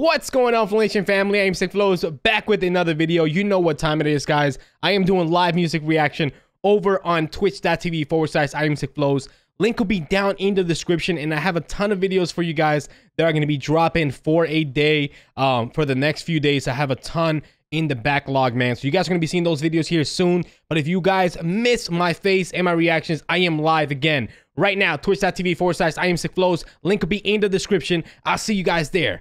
What's going on, Flow Nation family? I am Sickflowz back with another video. You know what time it is, guys. I am doing live music reaction over on twitch.tv forward slash I am Sickflowz. Link will be down in the description, and I have a ton of videos for you guys that are going to be dropping for a day um, for the next few days. I have a ton in the backlog, man. So you guys are going to be seeing those videos here soon. But if you guys miss my face and my reactions, I am live again right now. Twitch.tv forward slash I am Sickflowz. Link will be in the description. I'll see you guys there.